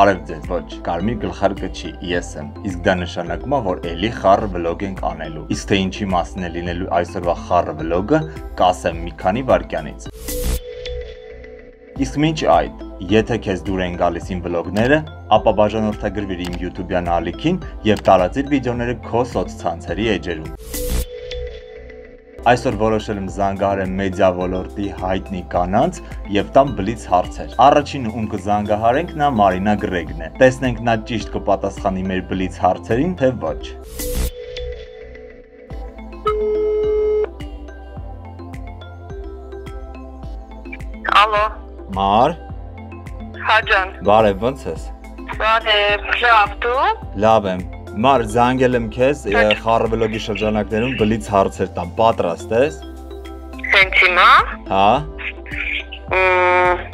Բարև ձեզ, ոչ, կարմիր գլխարկը չի, ես եմ։ Իսկ դա նշանակում է, որ ելի խառը վլոգ ենք անելու։ Իսկ թե ինչի մասին է լինելու այսօրվա խառը վլոգը, կասեմ մի քանի վայրկյանից։ Իսկ մինչ այդ, եթե քեզ դուր են գալիս իմ վլոգները, ապա բաժանորդագրվիր իմ YouTube-յան ալիքին եւ տարածիր վիդեոները քո սոցցանցերի էջերում։ Այսօր որոշել եմ զանգահարել մեդիա ոլորտի հայտնի կանանց եւ տամ բլից հարցեր։ Առաջին ում կզանգահարենք նա Մարինա Գրեգն է։ Տեսնենք նա ճիշտ կպատասխանի մեր բլից հարցերին, թե ոչ։ Ալո, Մար, Հաջան։ բարև, ո՞նց ես։ Բարև, լավ դու։ Լավ եմ։ Մար, զանգել եմ քեզ խառը վլոգի շրջանակներում բլից հարցեր տամ։ Պատրաստ ես։ Հենց հիմա։ Հա։ Մմ,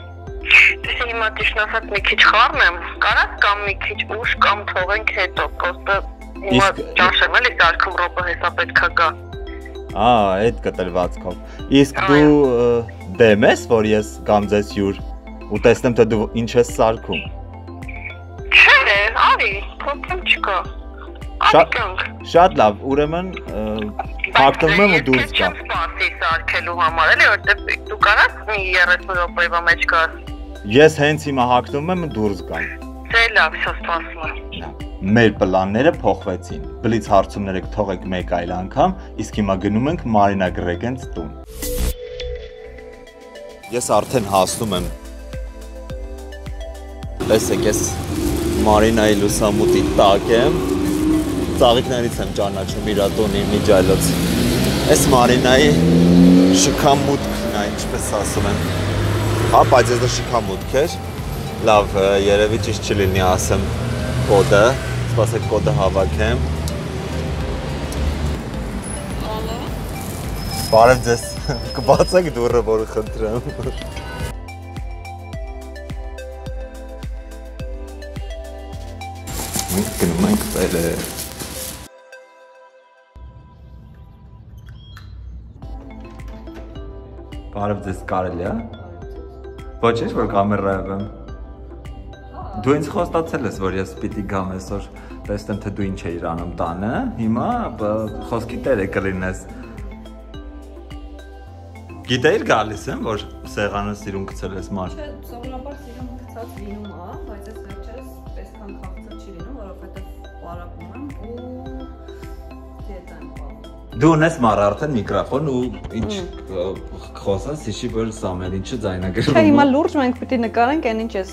Դες հիմա ասած մի քիչ խառնեմ։ Կարաս կամ մի քիչ ուշ կամ թողենք հետո, պրոստը հիմա ճաշեմ էլի սարքում ռոպը հեսա պետքա գա։ Ա, այդ կտրվածքով։ Իսկ դու դեմ ես, որ ես գամ ձեզ հյուր ու տեսնեմ թե դու ինչ ես սարքում։ Չէ, արի, փոքր չկա։ Շատ- Շատ լավ, ուրեմն ը, հագնում եմ ու դուրս Ես սպասի սարքելու համար էլի, որտեղ դու կարաս մի 30 րոպեվա մեջ գաս։ Ես հենց հիմա հագնում եմ ու դուրս գամ։ Դե լավ, շո սպասում եմ։ Մեր պլանները փոխվեցին։ Բլից հարցումները կթողեք մեկ այլ անգամ, իսկ հիմա գնում ենք Մարինա Գրեգենց տուն։ Ես արդեն հասնում եմ։ Տեսեք, ես Մարինայի լուսամուտի տակ եմ։ Ծաղիկներից եմ ճանաչում իր տունի միջայլոց։ Այս Մարինայի շքամուտքն է, ինչպես ասում են։ Հա, բայց դա շքամուտք էր։ Լավ, երևի ճիշտ չլինի ասեմ կոդը, սպասեք կոդը հավաքեմ։ Բարև ձեզ։ Կբացեք դուռը, որ խնդրեմ։ Մենք գնում ենք տելը։ Բարև ձեզ կարելի է։ Ոչ է որ կամերայով եմ։ Դու ինձ խոստացել ես, որ ես պիտի գամ այսօր, տեսնեմ թե դու ինչ էիր անում տանը։ Հիմա խոսքի տերը կլինես։ Գիտեիր գալիս եմ, որ սեղանը սիրուն գցել ես մար։ Չէ, սովորաբար սիրում գցած լինում Դու ունես մար արդեն միկրոֆոն ու ինչ ը, խոսած, հիշի որ սամեր ինչը ձայնագրվում։ Չէ, հիմա լուրջ մենք պիտի նկարենք այն ինչ ես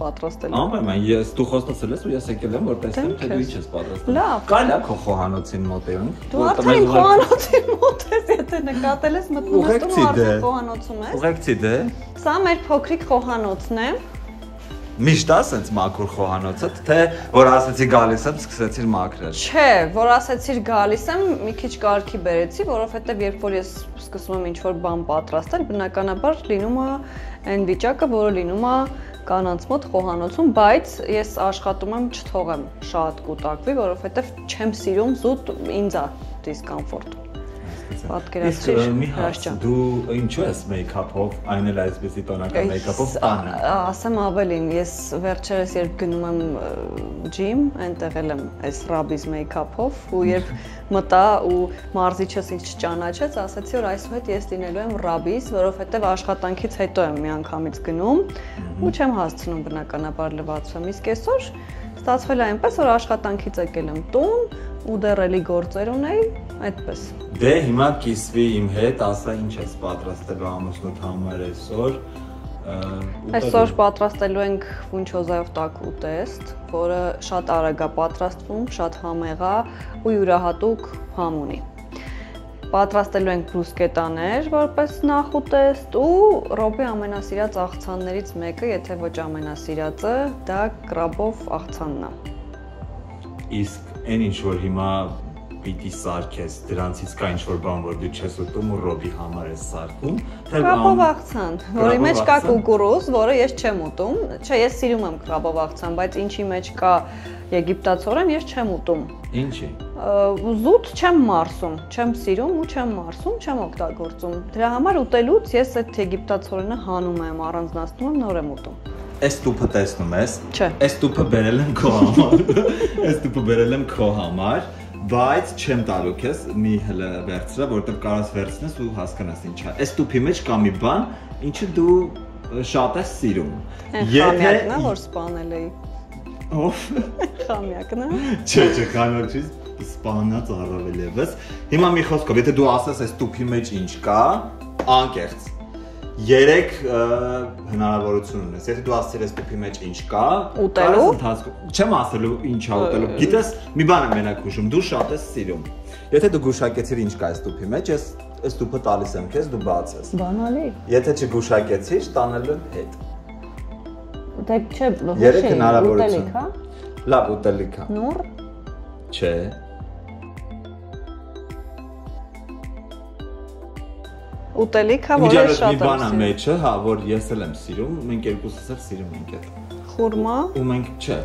պատրաստել։ Ամեն ես դու խոստացել ես ու ես եկել եմ որ տեսնեմ թե դու ինչ ես պատրաստում։ Լավ։ Կարելի է քո խոհանոցին մոտենանք։ Դու արդեն իմ խոհանոցի մոտ ես, եթե նկատել ես մտնում ես Ուղեկցի ու դե։ արդեն խոհանոցում ես։ Ուղեկցի դե։ Սա մեր փոքրիկ խոհանոցն է։ Միշտ է սենց մաքուր խոհանոցը, թե որ ասեցի գալիս եմ, սկսեցիր մաքրել։ Չէ, որ ասեցիր գալիս եմ, մի քիչ կարգի բերեցի, որովհետև երբ որ ես սկսում եմ ինչ-որ բան պատրաստել, բնականաբար լինում է այն վիճակը, որը լինում է կանանց մոտ խոհանոցում, բայց ես աշխատում եմ չթողեմ շատ կուտակվի, որովհետև չեմ սիրում զուտ ինձ է դիսկոմֆորտ։ Պատկերացրիր, Իսկ մի հարց, Հրաշ ջան։ դու ինչու ես մեյքափով, այն էլ այսպեսի տոնական մեյքափով տանը։ Ասեմ ավելին, ես վերջերս երբ գնում եմ ջիմ, այնտեղ էլ եմ այս ռաբիզ մեյքափով ու երբ մտա ու մարզիչս ինձ չճանաչեց, ասացի որ այսուհետ ես լինելու եմ ռաբիզ, որովհետև աշխատանքից հետո եմ միանգամից գնում ու չեմ հասցնում բնականաբար լվացում։ Իսկ այսօր ստացվել է այնպես, որ աշխատանքից եկել եմ տուն ու դեռ էլի գործեր ունեի, այդպես։ Դե հիմա կիսվի իմ հետ, ասա ինչ ես պատրաստելու ամուսնուդ համար այսօր։ Այսօր պատրաստելու ենք ֆունչոզայով տակու տեստ, որը շատ արագ է պատրաստվում, շատ համեղ է ու յուրահատուկ համ ունի։ Պատրաստելու ենք բրուսկետաներ որպես նախուտեստ ու Ռոբի ամենասիրած աղցաններից մեկը, եթե ոչ ամենասիրածը, դա կրաբով աղցանն է։ Իսկ այն ինչ որ հիմա պիտի սարքես, դրանցից կա ինչ որ բան, որ դու չես ուտում ու ռոբի համար ես սարքում, թե Կրաբով աղցան, որի մեջ կա կուկուրուզ, որը ես չեմ ուտում։ Չէ, ես սիրում եմ կրաբով աղցան, բայց ինչի մեջ կա եգիպտացորեն, ես չեմ ուտում։ Ինչի։ Զուտ չեմ մարսում, չեմ սիրում ու չեմ մարսում, չեմ օգտագործում։ Դրա համար ուտելուց ես այդ եգիպտացորենը հանում եմ, առանձնացնում եմ, նոր եմ ուտում։ այս տուփը տեսնում ես։ Չէ։ Այս տուփը բերել եմ քո համար։ Այս տուփը բերել եմ քո համար, բայց չեմ տալու քեզ մի հələ վերցրա, որովհետև կարաս վերցնես ու հասկանաս ինչա։ Այս տուփի մեջ կա մի բան, ինչը դու շատ ես սիրում։ խամյակն է, որ սպանել էի։ Ով։ Խամյակն է։ Չէ, չէ, կանոչ չի սպանած առավել եւս։ Հիմա մի խոսքով, եթե դու ասես այս տուփի մեջ ինչ կա, անկեղծ 3 հնարավորություն ունես։ Եթե դու ասել ես տուփի մեջ ինչ կա, Ուտելու? ընթացքում չեմ ասելու ինչա ուտելու։ Գիտես, մի բան եմ մենակ հուշում, դու շատ ես սիրում։ Եթե դու գուշակեցիր ինչ կա այս տուփի մեջ, ես այս տուփը տալիս եմ քեզ, դու բացես։ Բանալի։ Եթե չգուշակեցիր, տանելու եմ հետ։ Դե չէ, Երեք հնարավորություն։ ուտելիք, հա։ Լավ, ուտելիք է։ Նուր։ Չէ։ Ուտելիք հա, որ Միջավայր ես մի շատ բան է մեջը, հա, որ ես էլ եմ սիրում, մենք երկուսս էլ սիրում ենք այդ։ Խուրմա։ ու մենք չէ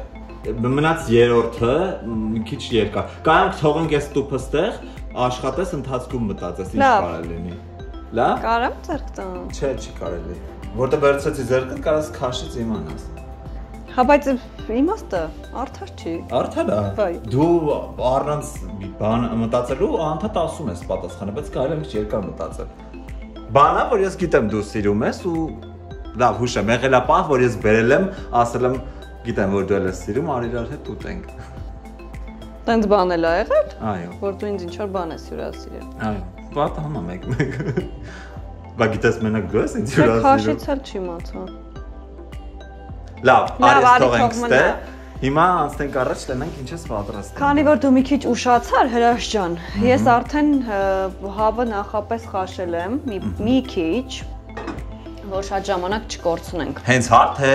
մնաց երրորդը մի քիչ երկար կարանք թողենք այս տուփը ստեղ աշխատես ընթացքում մտածես ինչ կարելի լինի լավ Կարամ ձեռք տամ։ չէ չի կարելի որտե վերցրեցի ձեռքդ կարաս քաշից իմանաս Հա, բայց իմաստը արդար չի։ արդար է դու առանց բան մտածելու անդադ ասում ես պատասխանը բայց կարելի է երկար մտածել բանա որ ես գիտեմ դու սիրում ես ու լավ հուշեմ եղել է պահ որ ես բերել եմ ասել եմ գիտեմ որ դու ես սիրում արի իրար հետ ուտենք Տենց բան էլ ա եղել, այո որ դու ինձ ինչ որ բան ես հյուրասիրել։ Այո, բաթ համա մեկ մեկ։ Բա գիտես մենակ դու ես ինձ հյուրասիրում։ քաշից էլ չի մացա։ Լավ, Լավ, արի արի, թողենք թող ստե։ մնա։ Հիմա անցնենք առաջ, տենանք ինչ ես պատրաստում։ Քանի որ դու մի քիչ ուշացար հրաշ ջան, ես արդեն հավը նախապես խաշել եմ մի մի քիչ, որ շատ ժամանակ չկորցնենք։ Հենց հա թե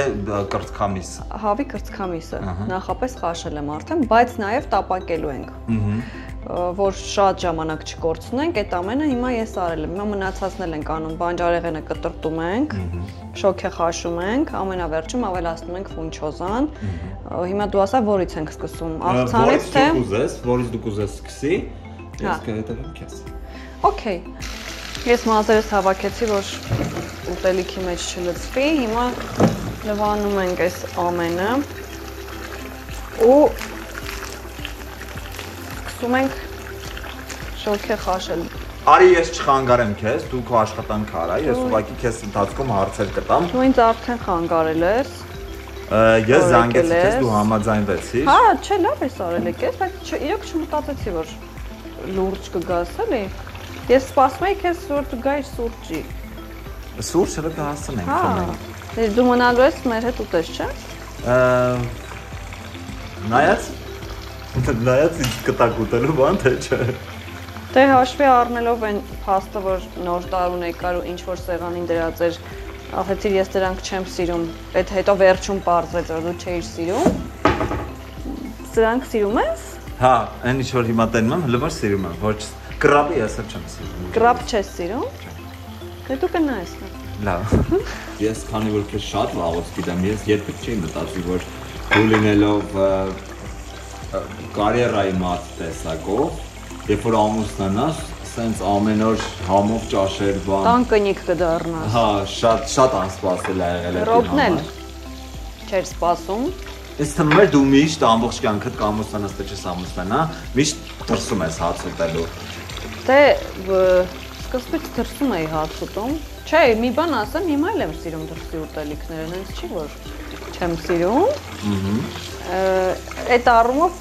կրծքամիս։ Հավի կրծքամիսը նախապես խաշել եմ արդեն, բայց նաև տապակելու ենք։ Ահա։ որ շատ ժամանակ չկորցնենք, այդ ամենը հիմա ես արել եմ։ Հիմա մնացածն էլ ենք անում, բանջարեղենը կտրտում ենք, շոքե խաշում ենք, ամենավերջում ավելացնում ենք ֆունչոզան։ Հիմա դու ասա որից ենք սկսում։ Աղցանից թե դու կուզես, որից դու կուզես սկսի, Հա։ ես կհետևեմ քեզ։ Okay։ Ես մազերս հավաքեցի, որ ուտելիքի մեջ չլցվի։ Հիմա լվանում ենք այս ամենը։ Ու սկսում ենք շոքե խաշել։ Արի ես չխանգարեմ քեզ, դու քո աշխատանքը արա, ես ուղղակի քեզ ընթացքում հարցեր կտամ։ Դու ինձ արդեն խանգարել ես։ Ես զանգեցի քեզ, դու համաձայնվեցիր։ Հա, չէ, լավ ես արել եկես, բայց իրոք չմտածեցի, որ լուրջ կգաս, էլի։ Ես սպասում եի քեզ, որ դու գայր սուրճի։ Սուրճը լը կհասցնենք Հա։ խմենք։ Դե դու մնալու ես մեր հետ ուտես, չէ՞։ Նայած նայած կտակ ուտելու բան թե չէ։ Դե հաշվի առնելով այն փաստը, որ նոր տարուն եկար ու ինչ որ սեղանին դրած էր, ախեցիր ես դրանք չեմ սիրում։ Այդ հետո վերջում պարզվեց, որ դու չէիր սիրում։ Սրանք սիրում ես։ Հա, այն ինչ որ հիմա տենում եմ, հլը որ սիրում եմ, ոչ կրաբի ես էլ չեմ սիրում։ Կրապ չես սիրում։ Դե դու կնայես։ նա։ Լավ։ Ես քանի որ քեզ շատ վաղուց գիտեմ, ես երբեք չէի մտածի, որ դու լինելով կարիերայի մատ տեսակով, երբ որ ամուսնանաս, սենց ամեն օր համով ճաշեր բան։ Տան կնիկ կդառնաս։ Հա, շատ շատ անսպասել է եղել այդ Ռոբն էլ չէր սպասում։ Ես թվում էր դու միշտ ամբողջ կյանքդ կամ ամուսնանաս թե չես ամուսնանա, միշտ դրսում ես հաց ուտելու։ Դե սկզբից դրսում էի հաց ուտում։ Չէ, մի բան ասեմ, հիմա էլ եմ սիրում դրսի ուտելիքները, նենց չի որ չեմ սիրում։ Ահա։ Այդ առումով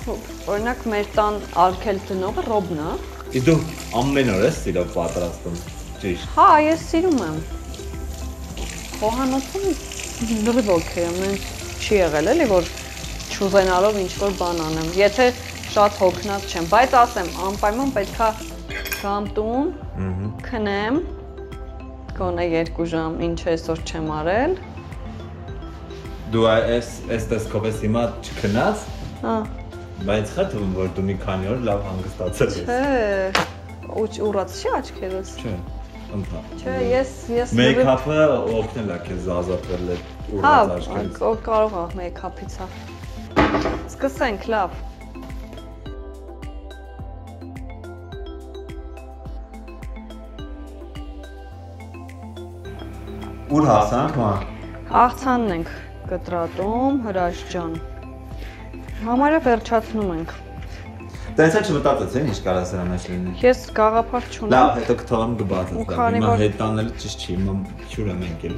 օրինակ մեր տան ալքել տնողը Ռոբն է։ Իսկ դու ամեն օր ես սիրով պատրաստում։ Ճիշտ։ Հա, ես սիրում եմ։ Խոհանոցում լրիվ օքեյ եմ, չի եղել էլի որ չուզենալով ինչ որ բան անեմ։ Եթե շատ հոգնած չեմ, բայց ասեմ, անպայման պետքա գամ տուն, քնեմ, գոնե 2 ժամ, ինչ այսօր չեմ արել։ Դու այս այս տեսքով ես հիմա չքնած, Հա, բայց խա թվում որ դու մի քանի օր լավ հանգստացել ես։ չէ։ Ու ուռած չի աչքերս։ Չէ։ Ընթա։ Չէ, ես ես Մեյքափը օգնել է քեզ ազատվել այդ Հա, ուռած աչքերից։ կ- կարող է մեյքափից հա։ Սկսենք, լավ։ Ուր հասանք մա։ Աղցանն ենք կտրատում հրաշ ջան։ Համարը վերջացնում ենք։ Դες էլ չմտածեցին ինչ կարա սրա մեջ լինի։ Ես գաղափար չունեմ։ Լավ, հետո կթողեմ դա։ քանի Հիմա որ- հետ տանելը ճիշտ չի, հիմա հյուր եմ եկել։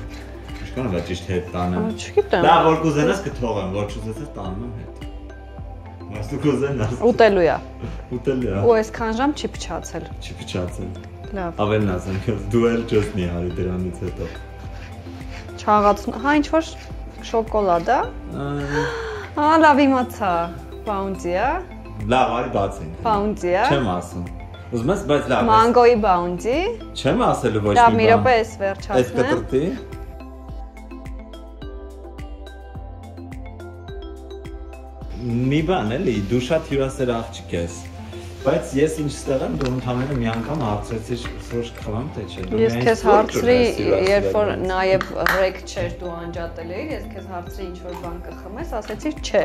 Ինչքան է ճիշտ հետ տանեմ։ Չգիտեմ։ Լավ, որ կուզենաս կթողեմ, որ չուզեցես տանում հետ։ Մասու կուզենաս։ Ուտելու է։ Ուտել է, Ու այսքան ժամ չի փչացել։ չի փչացել։ Լավ։ Ավելն ասեմ, դու էլ մի արի դրանից հետո։ Չաղացնում։ Հա ինչ որ շոկոլադ է։ Ա, Հա լավ իմացա։ է։ Լավ, արի բացենք։ է։ Չեմ ասում։ Ուզում ես, բայց լավ։ Մանգոյի բաունտի։ Չեմ ասելու ոչ Լավ, մի մի բան։ րոպե էս վերջացնեմ։ կտրտի։ Մի բան էլի, դու շատ հյուրասեր աղջիկ ես։ Բայց ես ինչ ստեղ եմ, դու ընդհանրապես մի անգամ հարցրեցիր, որ խլամ թե չէ։ Ես քեզ հարցրի, երբ որ նաև ռեկ չէր դու անջատել էիր, ես քեզ հարցրի ինչ որ բան կխմես, ասեցիր չէ։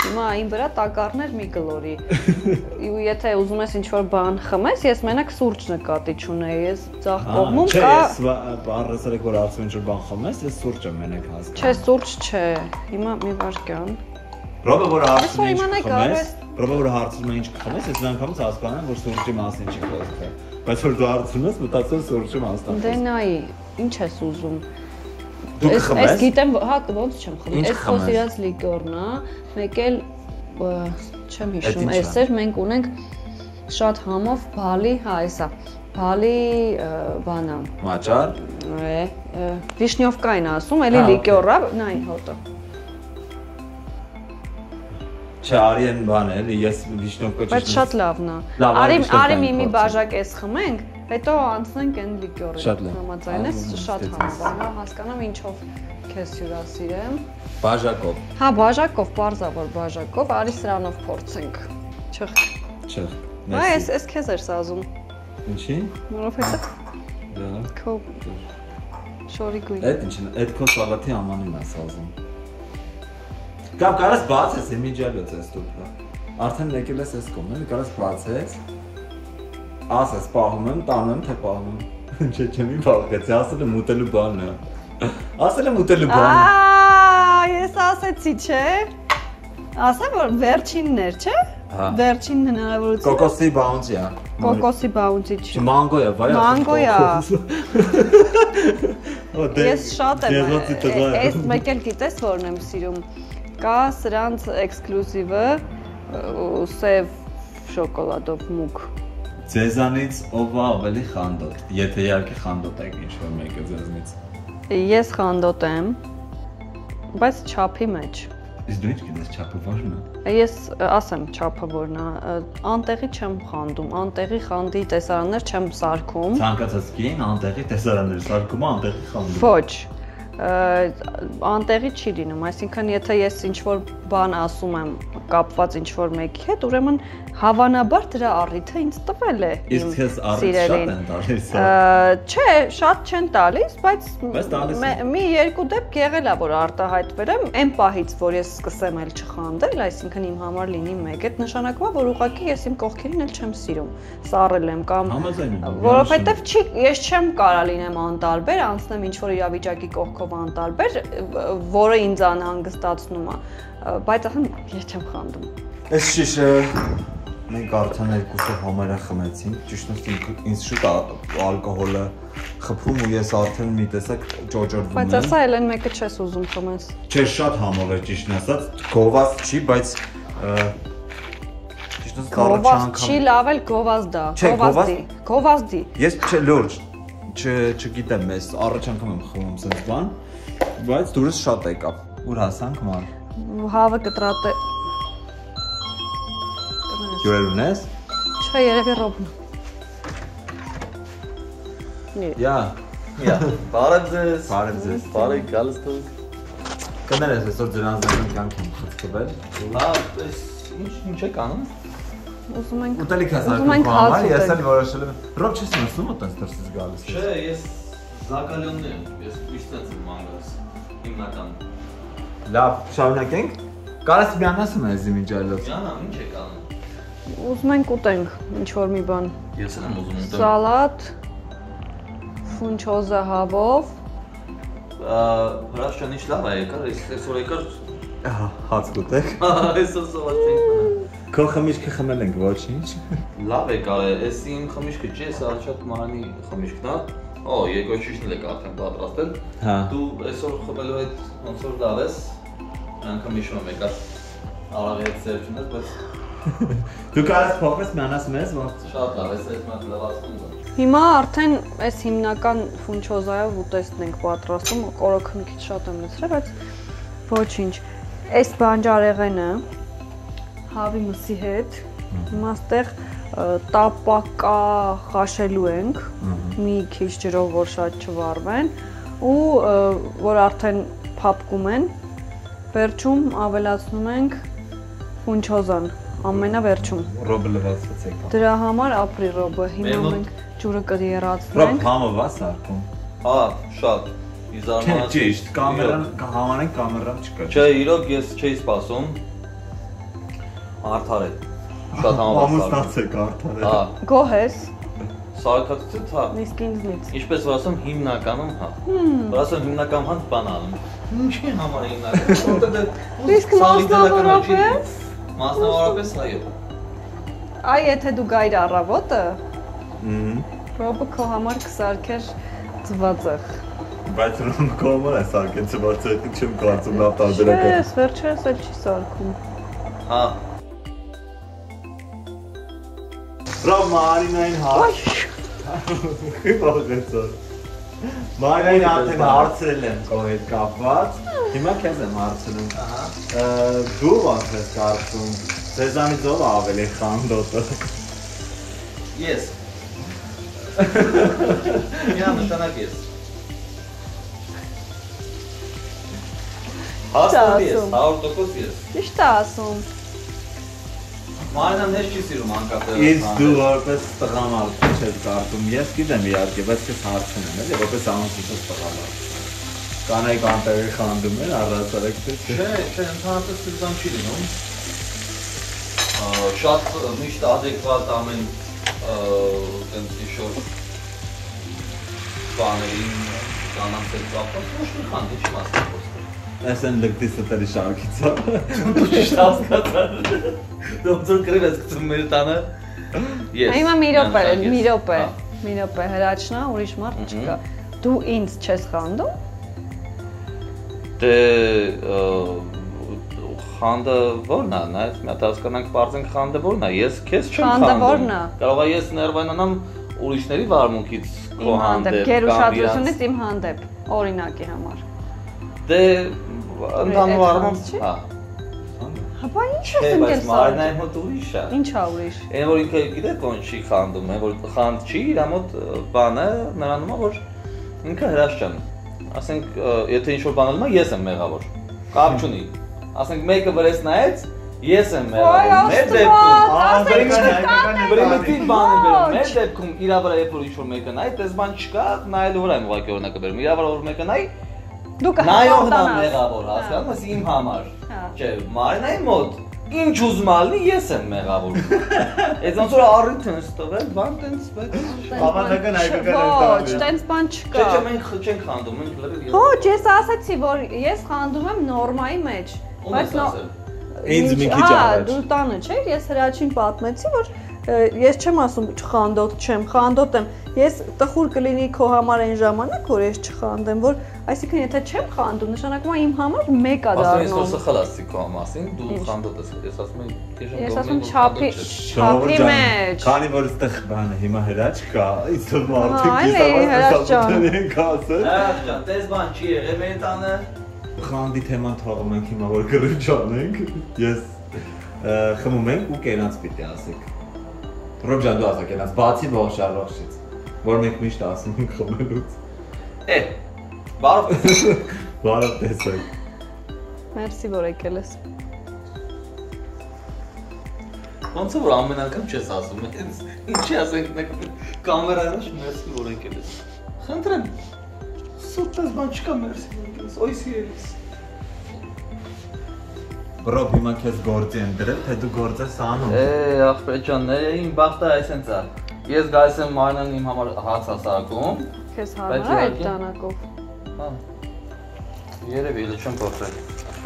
Հիմա այն վրա տակառներ մի գլորի։ Ու եթե ուզում ես ինչ որ բան խմես, ես մենակ սուրճ նկատի չունեի, ես ցախ կողմում չէ, կա ես առասարակ որ ասում ինչ որ բան խմես, ես սուրճ եմ մենակ հասկանում։ Չէ, սուրճ չէ։ Հիմա մի վարքյան։ Ռոբը որ է ինչ իմանայք, կխմես, արես- Ռոբը որ հարցնում է ինչ կխմես, ես միանգամից հասկանում եմ, որ սուրճի մասին չի խոսքը։ Բայց որ դու հարցնում ես, մտածել սուրճի մասին։ Դե նայի, ինչ ես ուզում։ Դու Ես- կխմես։ Ես գիտեմ, հա, ոնց չեմ խմում։ Ինչ Այս կխմես։ խոսիրած լիկորն է, մեկ էլ չեմ հիշում, ա։ այսեր մենք ունենք շատ համով բալի, հա, էսա։ Բալի բանա։ Մաճար։ Է, վիշնյովկային ասում, էլի Հա, լիկյոր է, նայ հոտը։ Չէ, արի են բան է, էլի ես վիշնովկա ճիշտ։ Բայց շատ լավն է։ արի Արի մի մի բաժակ էս խմենք, հետո անցնենք այն լիկյորին։ Շատ լավ։ Համաձայն ես, Ահա, շատ է, հասկանամ ինչով քեզ հյուրասիրեմ։ Բաժակով։ Հա, բաժակով, parza որ բաժակով, արի սրանով փորձենք։ Չխ։ Չէ։ Հա, ես ես քեզ էր սազում, Ինչի։ որովհետեւ Դա։ քո շորի գույն։ Այդ ինչն է, այդ քո սալաթի ամանին է սազում։ Կամ կարաս բացես, իմիջիալոց ես դուք։ Արդեն եկել ես այս կողմը, կարաս բացես։ Ասես, պահում եմ, տանում թե պահում Չէ, մի փոխեցի, ասել եմ ուտելու բանն է։ Ասել եմ ուտելու բանը։ Ահա, ես ասեցի, չէ։ Ասա որ վերջինն էր, չէ։ Հա։ Վերջին հնարավորությունը։ Կոկոսի բաունտի է։ Կոկոսի բաունտի չի։ Չմանգո է, վայ։ Մանգո է։ դե։ Ես շատ եմ է։ Այս մեկ էլ գիտես որն եմ սիրում։ Կա սրանց էքսկլյուզիվը ու սև շոկոլադով մուկ։ Ձեզանից ով է ավելի խանդոտ։ Եթե իհարկե խանդոտ եք ինչ-որ մեկը ձեզնից։ Ես խանդոտ եմ, բայց չափի մեջ։ Իսկ դու ինչ գիտես չափը ո՞րն է։ Ես ասեմ չափը որն է, անտեղի չեմ խանդում, անտեղի խանդի տեսարաններ չեմ սարքում։ Ցանկացած կին անտեղի տեսարաններ սարքում անտեղի խանդում։ Ոչ։ Անտեղի չի լինում, այսինքն եթե ես ինչ որ բան ասում եմ կապված ինչ որ մեկի հետ, ուրեմն հավանաբար դրա առիթը ինձ տվել է։ Իսկ քեզ առիթ շատ են տալիս։ հա։ Չէ, շատ չեն տալիս, բայց մի երկու դեպք եղել է, որ արտահայտվել եմ այն պահից, որ ես սկսեմ էլ չխանդել, այսինքն իմ համար լինի մեկ, այդ նշանակում է, որ ուղղակի ես իմ կողքերին էլ չեմ սիրում, սառել եմ կամ Համաձայն եմ։ Որովհետև չի ես չեմ կարա լինեմ անտարբեր, անցնեմ ինչ որ իրավիճակի կողքով անտարբեր, որը ինձ անհանգստացնում է, բայց ահա ես չեմ խանդում։ Այս շիշը մենք արդեն երկուսով համարը խմեցինք, ճիշտ ինձ շուտ ալկոհոլը խփում ու ես արդեն մի տեսակ ճոճորդում Բայց եմ։ ասա էլ այն մեկը չես ուզում խմես։ Չէ, շատ համով է ճիշտ ասած, գովազ չի, բայց Գովազդ չի լավ էլ գովազդա, գովազդի, գովազդի։ Ես չէ լուրջ չ չգիտեմ, ես առաջ անգամ եմ խմում sense բան, բայց դուրս շատ եկավ։ Ուր հասանք ման։ Հավը կտրատե։ Յուրեր ունես։ Չէ, երևի ռոբն։ Նի։ Յա, Ja, բարև ձեզ։ Բարև ձեզ։ Բարև գալիս դուք։ կներես այսօր ձրանձնական կյանք եմ խցկվել։ Լավ, էս ինչ ինչ եք անում։ Ուզում ենք Ուտելիք ես Ուզում ենք արկում համար, ես էլ որոշել եմ։ Ռոբ չես ասում ու տես դրսից գալիս։ ես։ Չէ, ես զակալյոնն եմ։ Ես միշտ եմ մանգաս։ Հիմնական։ Լավ, շարունակենք։ Կարաս միանասում ես իմիջալոց։ Յանա, ինչ եք անում։ ուզում ենք ուտենք ինչ որ մի բան։ Ես եմ ուզում ուտել։ Սալատ, ֆունչոզա հավով, հրաշ ջան, ինչ լավ է եկար, այս այսօր եկար, Ահա, հաց կուտեք։ այսօր սոված չենք մնա։ Քո խմիչքը խմել ենք ոչինչ։ Լավ է, այս իմ խմիչքը չի, այս Արշակ Մարանի խմիչքն է։ Օ, երկոշիշն եք արդեն պատրաստել։ Հա։ Դու այսօր խմելու հետ ոնց որ լավ ես։ Անկամ հիշում եմ եկար։ Արավի հետ ծեր չունես, բայց Դու կարես փոխես մանաս մեզ ոնց։ շատ լավ, այս այդ մատ լավացնում Հիմա արդեն այս հիմնական ֆունչոզայով ուտեստն ենք պատրաստում, կորոքը մի քիչ շատ եմ լցրել, բայց ոչինչ։ Այս բանջարեղենը հավի մսի հետ հիմա ստեղ տապակա խաշելու ենք մի քիչ ջրով որ շատ չվառվեն ու որ արդեն փափկում են վերջում ավելացնում ենք ֆունչոզան ամենավերջում Ռոբը լվացվեցեք։ Դրա համար ապրի ռոբը։ Հիմա մենք ջուրը Ռոբ կդիերացնենք։ համը վա սարքում։ Հա, շատ։ Չէ, Իզարմանաց։ ճիշտ, կամերան համանենք կամերան չկա։ Չէ, իրոք ես չէի սպասում։ Արդար է։ Շատ համապատասխան։ Ամուսնացեք արդար։ Հա, Գոհ ես, սարքացուցիչ հա։ իսկ ինձնից։ Ինչպես որ ասում հիմնականում հա։ ասում հիմնական հան բան անում։ Ինչի համար է հիմնական։ Որտեղ Իսկ մասնավորապես? Մասնավորապես այո։ Այ եթե դու գայր առավոտը, ռոբը քո համար կսարքեր ծվածեղ։ Բայց ռոմ կոմը է սարքեց բացեք չեմ կարծում լավ տարբերակ է։ Ես վերջերս էլ չի սարքում։ Հա, Ռոմ Մարինային հարց։ Խիբողեցա։ Մարինային արդեն հարցրել եմ քո հետ կապված։ Հիմա քեզ եմ հարցնում։ ահա։ Դու ո՞նց ես կարծում։ Սեզանից ով ավելի խանդոտը։ Ես։ Միա նշանակ ես։ Հաստատ ես, ասում։ 100% ես։ Ճիշտ է ասում։ Մարինան հեշտ չի սիրում անկապել։ Ինձ դու որպես տղամարդ չես կարծում։ Ես գիտեմ իհարկե, բայց քեզ հարցնում եմ, էլի որպես ամուսնուց տղամարդ։ Կանայք անտեղի խանդում են առասարակ թե չէ։ Չէ, ընդհանրապես սրտան չի լինում։ Շատ միշտ adekvat ամեն տենց ինչ-որ բաներին կանանց հետ կապված ոչ մի խանդի չի մասն խոսքը։ Այս են լգտի ստերի շարքից է։ Դու ճիշտ հասկացար։ Դու որ գրել ես գցում մեր տանը։ Ես։ Հիմա մի րոպե, մի րոպե, մի րոպե հրաչնա, ուրիշ մարդ չկա։ Դու ինձ չես խանդում։ Դե խանդը ո՞րն է, նայած մի հատ հասկանանք բարձենք խանդը ո՞րն է։ Ես քեզ չեմ Խանդը խանդում։ ո՞րն է։ Կարող է ես ներվայնանամ ուրիշների վարմունքից քո Իմ հանդեպ, հանդեպ։ գեր կամ ուշադրությունից իմ հանդեպ, օրինակի համար։ Դե ընդհանուր առմամբ, հա։ Հապա ինչ բայց ընկել Մարինայի սարքում։ մոտ ուրիշ է։ Ինչ է ուրիշ։ Այն որ ինքը գիտեք ոնց չի խանդում, այն որ խանդ չի, իր մոտ բանը նրանում է որ ինքը հրաշ չան։ Ասենք եթե ինչ որ բան անում է, ես եմ մեղավոր։ Կապ չունի։ Ասենք մեկը վրես նայեց, ես եմ մեղավոր։ Մեր դեպքում Բրիմիտիվ բան է բերում։ Մեր դեպքում իր վրա երբ որ ինչ որ մեկը նայ, դες բան չկա, նայելու վրա եմ ուղղակի օրինակը բերում։ Իր վրա որ մեկը նայ, Դու նայողն է կհավատանաս։ մեղավոր, հասկանում ես իմ համար։ Հա։ Չէ, Մարինայի մոտ ինչ ուզում ալնի, ես եմ մեղավոր։ Այդ ոնց որ առիթ են ստվել, բան տենց, բայց Հավանական հայկական Ոչ, ընտանիք։ տենց բան Չէ, չկա։ չէ, մենք չենք խանդում, մենք լրիվ Ոչ, ես ասացի, որ ես խանդում եմ նորմայի մեջ։ ասել։ Ինձ մի քիչ Հա, առաջ։ դու տանը չէր, ես հրաչին պատմեցի, որ ես չեմ ասում չխանդոտ չեմ, խանդոտ եմ։ Ես տխուր կլինի քո համար այն ժամանակ, որ ես չխանդեմ, որ այսինքն եթե չեմ խանդում, նշանակում է իմ համար մեկ է ես դառնում։ սխալ ասի քո մասին, դու խանդոտ ես։ Ես ասում եմ, քեզ Ես ասում չափի չափի մեջ։ Քանի որ այդտեղ բանը հիմա հրաչ կա, իսկ թող մարդիկ է, իսավար հրաչ ջան։ տես բան չի եղել մեր տանը։ Խանդի թեման թողում ենք հիմա որ գրիչ անենք։ Ես խմում ենք ու կենաց պիտի ասեք։ Ռոբ ջան դու ասա կենաց, բացի ողջ առողջից, որ մենք միշտ ասում ենք խմելուց։ Է, բարով։ Բարով տեսեք։ Մերսի որ եկել ես։ Ոնց որ ամեն անգամ չես ասում, ինձ ինչի ասենք մեկ կամերա առաջ մերսի որ եկել ես։ Խնդրեմ։ Սուտես բան չկա մերսի որ եկել ես։ Ոյ սիրելիս։ Ռոբ հիմա քեզ գործի են դրել, թե դու գործ ես անում։ Է, ախպեր ջան, իմ բախտը այսենց է։ Ես գալիս եմ Մարինան իմ համար հաց ասարկում։ Քեզ է այդ տանակով։ Հա։ Երևի էլ չեմ փորձել։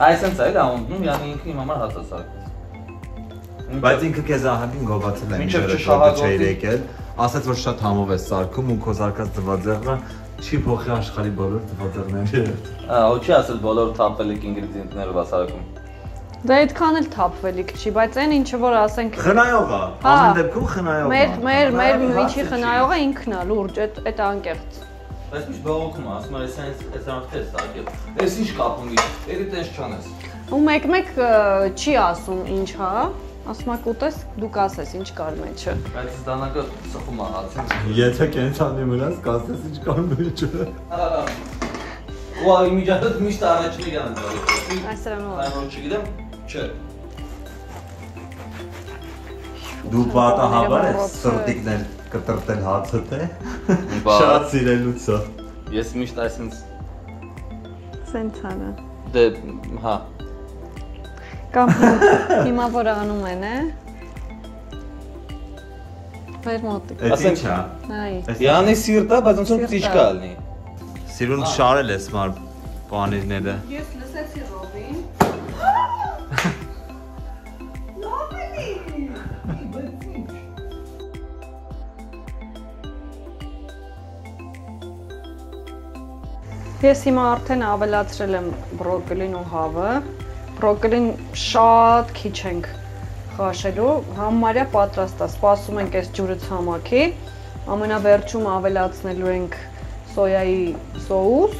Այսինքն է դա ունդնում, yani ինքը իմ համար հաց է սարքում։ Բայց ինքը քեզ ահագին գովացել է Մինչև չշահագործի- եկել։ Ասաց որ շատ համով է սարքում ու քո զարկած դվածեղը չի փոխի աշխարհի բոլոր դվածեղները։ Ա, ու չի ասել բոլոր թափվելիք ինգրեդիենտները վասարկում։ Դա այդքան էլ թափվելիք չի, բայց այն ինչը որ ասենք Խնայող է։ Հա։ Ամեն դեպքում խնայող է։ մեր մեր մեր միջի խնայողը ինքն է, լուրջ, այդ այդ անկեղծ։ Բայց ինչ բողոքում ասում է, այս այս արդեն սարքել։ Այս ինչ կապ ունի։ Էդի տես չանես։ Ու մեկ-մեկ չի ասում ինչ հա, ասում է կուտես, դու կասես ինչ կար մեջը։ Բայց դանակը սխում է հացին։ Եթե կենցանի վրաս կասես ինչ կան մեջը։ Ու այ միջակայք միշտ առաջին իրան դառնում։ Այսրանով։ Այն որ չգիտեմ, չէ։ Դու պատահաբար ես սրտիկներ կտրտել հացը թե։ Շատ սիրելուցը։ ես միշտ այսինքն Սենց արա։ դե հա Կամ հիմ- հիմա որ անում են, է։ Վեր մոտիկ։ Էդ Ասենք- է։ Այ։ Յանի սիրտա, բայց ոնց որ Սիրտա։ ծիճկա լինի։ Սիրուն շարել ես մար պանիրները։ Ես լսեցի Ռոբին։ Ես հիմա արդեն ավելացրել եմ բրոկոլին ու հավը։ Բրոկոլին շատ քիչ ենք խաշելու, համարյա պատրաստ է։ Սպասում ենք այս ջուրը ցամաքի։ Ամենավերջում ավելացնելու ենք սոյայի սոուս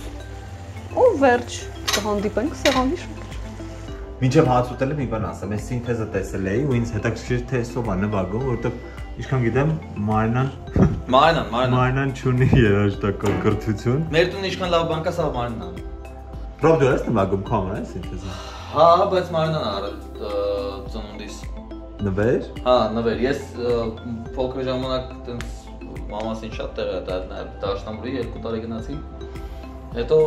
ու վերջ կհանդիպենք սեղանի շուրջ։ Մինչև հաց ուտելը մի բան ասեմ, ես սինթեզը տեսել էի ու ինձ հետաքրքիր թե ով է նվագում, որովհետև ինչքան գիտեմ, Մարինան Մարինան, Մարինան։ Մարինան չունի երաժշտական կրթություն։ Մեր տունը ինչքան լավ բանկա սա Մարինան։ Պրոբ դու ես նվագում կամը, ես սինթեզը։ Հա, բայց Մարինան արել ծնունդիս։ Նվեր։ Հա, նվեր, ես փոքր ժամանակ տենց մամասին շատ տեղ է դա դաշնամուրի երկու տարի գնացի։ Հետո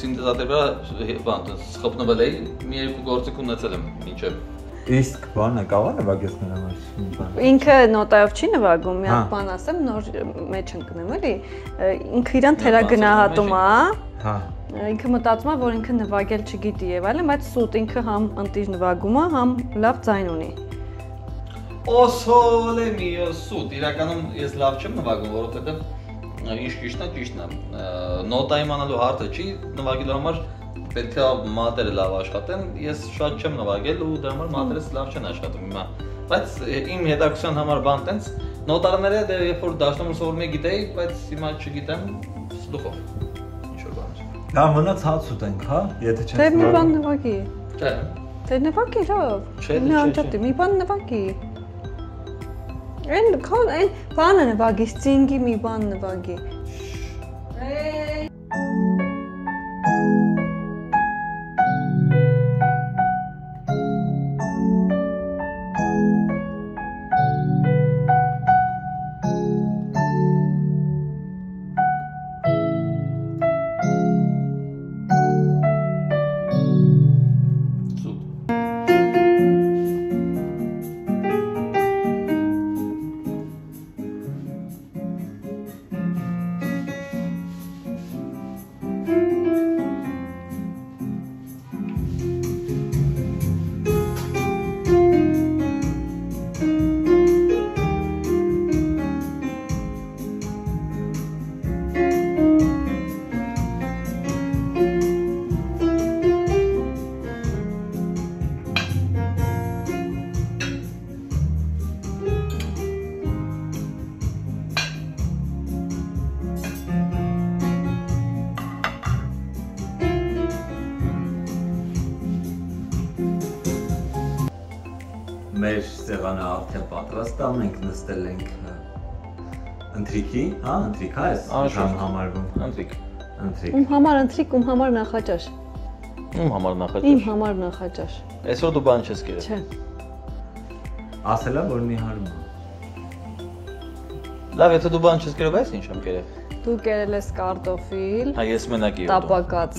սինթեզատորի վրա բան տենց խփնվել էի, մի երկու գործիք ունեցել եմ մինչև Իսկ բանը կավա նվագես նրա մի բան։ Ինքը նոտայով չի նվագում, մի Հա։ հատ բան ասեմ, նոր մեջ ընկնեմ էլի։ Ինքը իրան թերագնահատում է, Հա։ ինքը մտածում է, որ ինքը նվագել չգիտի եւ այլն, բայց սուտ ինքը համ ընտիր նվագում է, համ լավ ձայն ունի։ Օսոլե միո սուտ, իրականում ես լավ չեմ նվագում, որովհետև ինչ ճիշտն է, ճիշտն է։ Նոտա իմանալու հարցը չի, նվագելու համար պետք է մատերը լավ աշխատեն։ Ես շատ չեմ նվագել ու դրա համար մատերս լավ չեն աշխատում հիմա։ Բայց իմ հետաքրքրության համար բան տենց նոտարները դե երբ որ դաշնամուր սովորում եի գիտեի, բայց հիմա չգիտեմ սլուխով։ Ինչ որ բան։ Դա մնաց հաց ուտենք, հա։ Եթե չես Դե մի բան նվագի։ Չէ։ Դե նվագի լավ։ Չէ, դե, Մի չէ, անջատի, չէ։ մի բան նվագի։ Այն քան այն բանը նվագի, ստինգի մի բան նվագի։ Սուտ։ Մեր սեղանը արդեն պատրաստ է, մենք նստել ենք ընթրիքի, հա, ընթրիք է, այս Անշուշտ։ ժամ համարվում։ Անտրիկ։ Ընթրիք։ Ում համար ընտրիկ, ում համար նախաճաշ։ Ում համար Իմ նախաճաշ։ համար նախաճաշ։ Այսօր դու բան չես կերել։ Չէ։ Ասելա որ նիհարում է։ Լավ, եթե դու բան չես կերել, բայց ինչ եմ կերել։ Դու կերել ես կարտոֆիլ, Հա ես մենակ եմ։ տապակած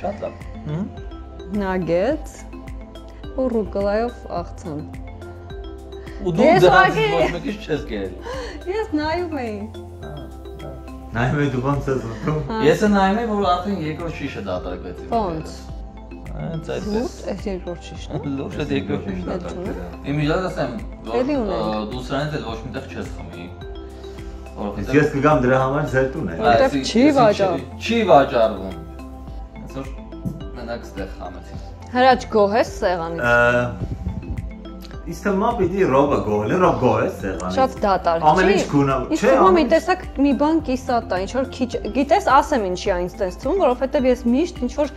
Շատ լավ։ Հմ։ նագետ ու ռուկոլայով աղցան։ Ու դու Ես դրանից ոչ մեկից չես կերել։ Ես նայում էի։ Նայում եք դու ոնց ես ուտում։ Ես նայում եմ, որ արդեն երկրորդ շիշը դատարկվեց։ իմ Ոնց։ Հենց այդպես։ այս երկրորդ շիշն է։ Լուրջ է երկրորդ շիշը Էլ դատարկվեց։ Իմ իջած ասեմ, Էլի որ դու սրանից էլ ոչ միտեղ չես խմի։ Իսկ ես կգամ դրա համար ձեր տուն եմ։ Որտեվ չի այսինքն վաճառ- Չի վաճառվում։ Հենց որ մենակ ստեղ խամեցի։ Հրաչ գոհ ես սեղանից։ Իսկ է պիտի ռոբը գողել, ռոբ գողես սեղանից։ Շատ դատարկ չի։ Ամեն ինչ գունա- Իսկ չէ, թվում է մի տեսակ մի բան կիսատ է, ինչ որ քիչ, գիտես, ասեմ ինչի այնց տես թվում, որովհետև ես միշտ ինչ որ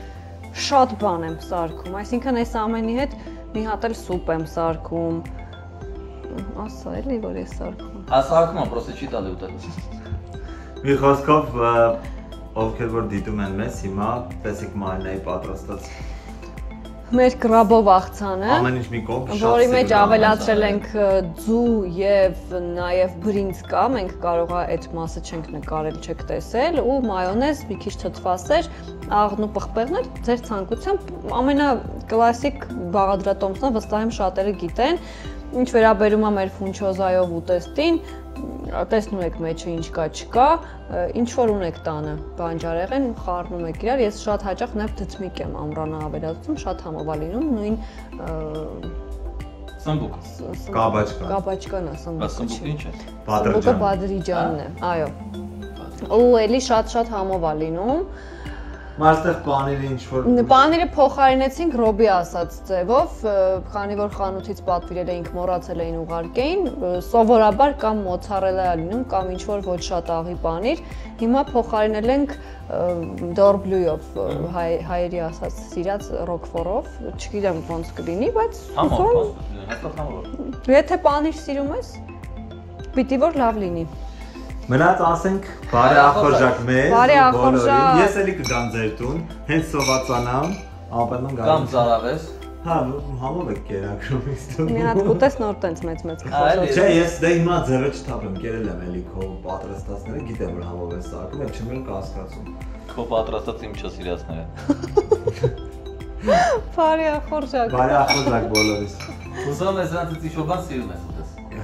շատ բան եմ սարքում, այսինքն այս ամենի հետ մի հատ էլ սուպ եմ սարքում։ Ասա էլի որ ես սարքում։ Ասարկում եմ, պրոստը չի տալի ուտել։ Մի խոսքով ովքեր որ դիտում են մեզ հիմա, տեսեք Մարինայի պատրաստած Մեր գրաբով աղցանը, ամեն ինչ մի կողմ շատ որի մեջ է, ավելացրել ենք ձու եւ նաեւ բրինձ կա, մենք կարող է այդ մասը չենք նկարել, չեք տեսել ու մայոնեզ, մի քիչ թթվասեր, աղն ու պղպեղներ, ձեր ցանկությամբ ամենակլասիկ բաղադրատոմսն վստահ եմ շատերը գիտեն։ Ինչ վերաբերում է մեր ֆունչոզայով ուտեստին, տեսնում եք մեջը ինչ կա չկա, ինչ որ ունեք տանը, բանջարեղեն խառնում եք իրար, ես շատ հաճախ նաև թթմիկ եմ ամրանը ավելացնում, շատ համով է լինում, նույն Սմբուկ։ ս- Կաբաչկա։ Կաբաչկան է սմբուկը սմբուկը չի։ ինչ է։ Սմբուկը Բադրաջան։ բադրիջանն է, այո։ Ու էլի շատ-շատ համով է լինում։ Մաստեղ պանիրը ինչ որ Պանիրը փոխարինեցինք Ռոբի ասած ձևով, քանի որ խանութից պատվիրել էինք, մոռացել էին ուղարկեին, սովորաբար կամ մոցարելա է լինում, կամ ինչ որ ոչ շատ աղի պանիր։ Հիմա փոխարինել ենք դորբլյուով, հայերի ասած սիրած ռոկֆորով, չգիտեմ ոնց կլինի, բայց համով։ Եթե պանիր սիրում ես, պիտի որ լավ լինի։ Մնաց ասենք բարի ախորժակ մեզ։ բոլորին։ Ես էլի կգամ ձեր տուն, հենց սովածանամ, անպայման գամ։ Կամ ծարավես։ Հա, համով եք կերակրում ինձ տուն։ Մի հատ կուտես նոր տենց մեծ-մեծ քաշած։ Չէ, ես դե հիմա ձևը չթափեմ, կերել եմ էլի քո պատրաստածները, գիտեմ որ համով ես սարքում, այդ չեմ էլ կասկածում։ Քո պատրաստած իմ չսիրածները։ Բարի ախորժակ։ Բարի ախորժակ բոլորիս։ Ուզում ես նրանց ինչ որ բան սիրում ես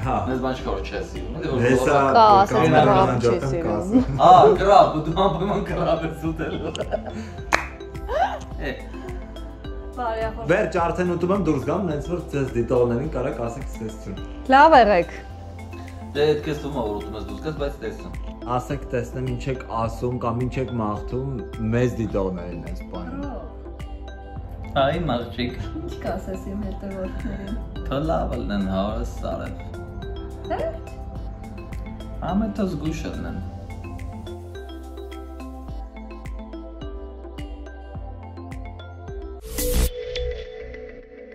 Հա։ Մեզ բան չկա որ չես որ Հեսա կամերան սիրում։ կասում։ Ա, գրավ, դու անպայման գրավ ես ուտելու։ Վերջ արդեն ուտում եմ դուրս գամ, նենց որ ձեզ դիտողներին կարակ ասեք ցեստություն։ Լավ եղեք։ դե այդ քեզ է որ ուտում ես դուրս գաս, բայց տեսնում։ Ասեք տեսնեմ ինչ եք ասում կամ ինչ եք մաղթում մեզ դիտողներին այս բանը։ Այ մաղջիկ, Ինչ կասես իմ հետևորդներին։ թո լավ լնեն հարս սարև։ Ամեն թո զգուշ լնեն։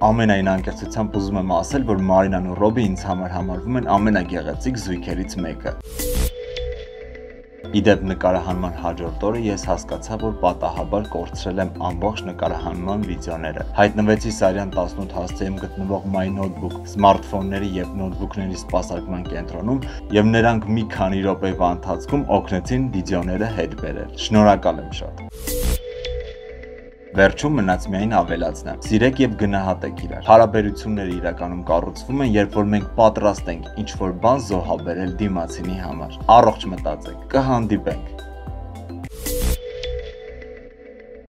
Ամենայն անկեղծությամբ ուզում եմ ասել, որ Մարինան ու Ռոբի ինձ համար համարվում են ամենագեղեցիկ զույգերից մեկը։ Իդեպ նկարահանման հաջորդ օրը ես հասկացա, որ պատահաբար կորցրել եմ ամբողջ նկարահանման վիդեոները։ Հայտնվեցի Սարյան 18 հասցեում գտնվող My Notebook սմարթֆոնների եւ նոթբուքների սպասարկման կենտրոնում եւ նրանք մի քանի րոպեվա ընթացքում օգնեցին վիդեոները հետ բերել։ Շնորհակալ եմ շատ։ Վերջում մնաց միայն ավելացնեմ։ Սիրեք եւ գնահատեք իրար։ Հարաբերությունները իրականում կառուցվում են, երբ որ մենք պատրաստ ենք ինչ որ բան զոհաբերել դիմացինի համար։ Առողջ մտածեք։ Կհանդիպենք։